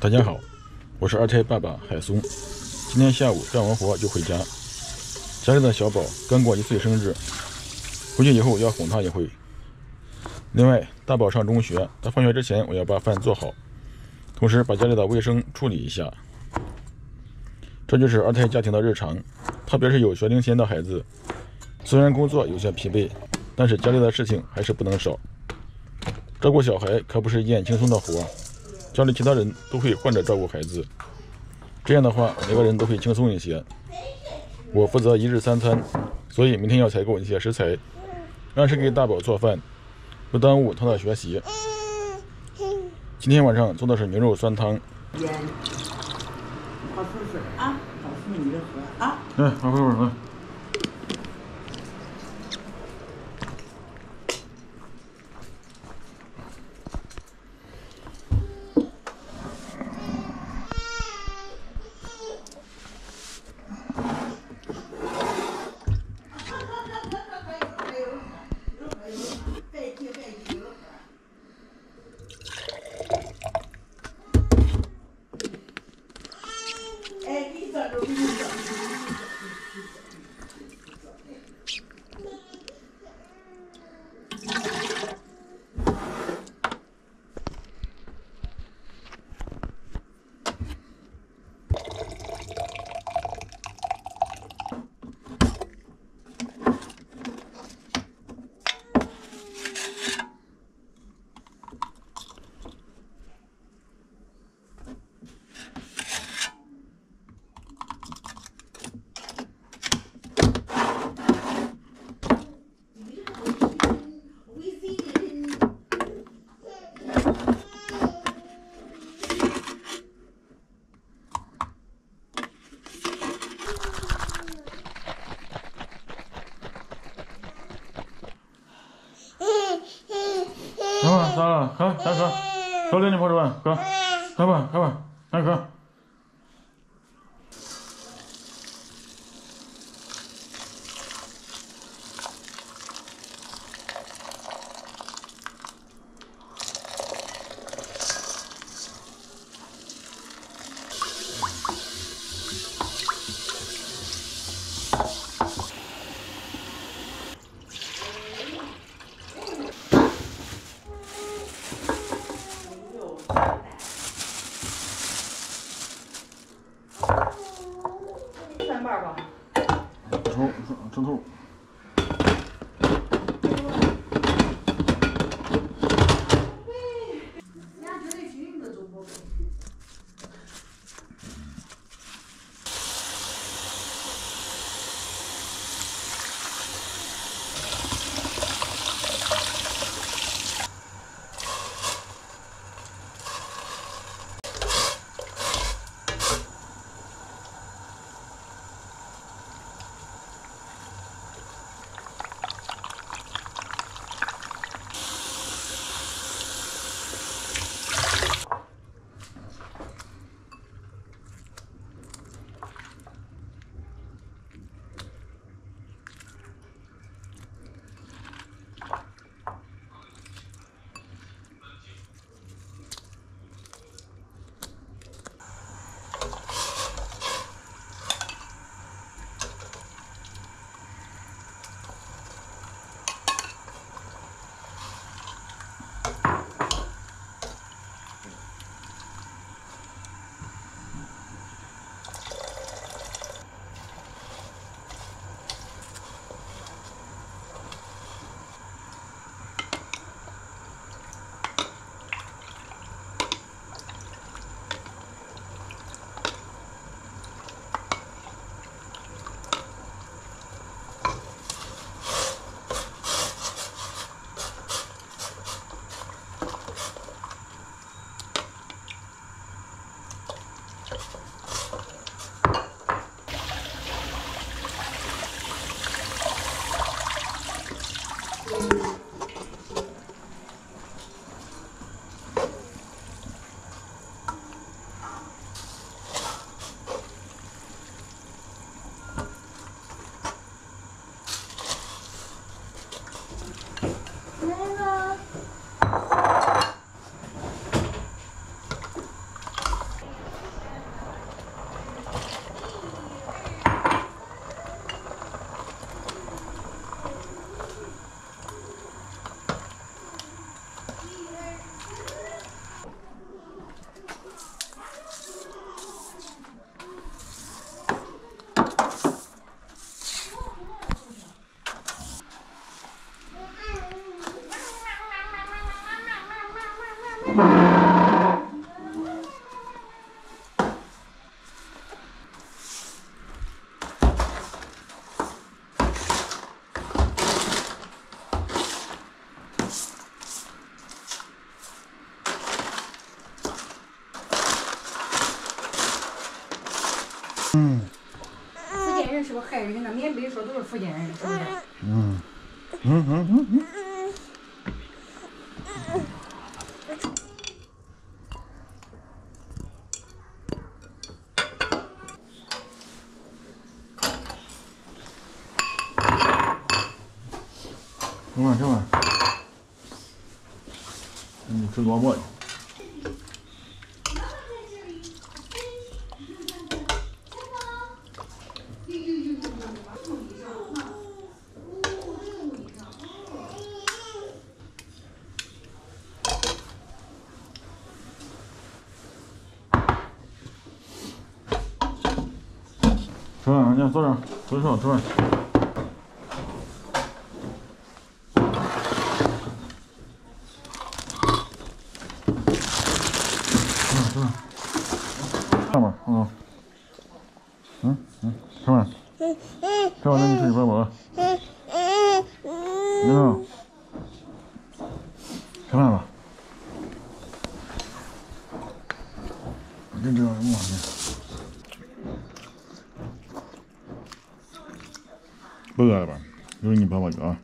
大家好，我是二胎爸爸海松。今天下午干完活就回家，家里的小宝刚过一岁生日，回去以后要哄他一会。另外，大宝上中学，他放学之前我要把饭做好，同时把家里的卫生处理一下。这就是二胎家庭的日常，特别是有学龄前的孩子，虽然工作有些疲惫，但是家里的事情还是不能少。照顾小孩可不是一件轻松的活。家里其他人都会换着照顾孩子，这样的话每个人都会轻松一些。我负责一日三餐，所以明天要采购一些食材，按时给大宝做饭，不耽误他的学习。今天晚上做的是牛肉酸汤。咋了？喝，再喝。少点点跑着吧，哥，喝吧，喝吧，来喝。三瓣吧。生头嗯。福建人是不是害人呢缅北说都是福建人是不是？嗯嗯嗯嗯。吃饭吃饭，你吃萝卜去。吃饭，你坐这儿，坐这儿吃饭。吃饭，上面，嗯，嗯嗯，吃饭，吃完了你出去玩玩。嗯，吃饭吧。这叫什么？不饿了吧？一你爸爸去啊。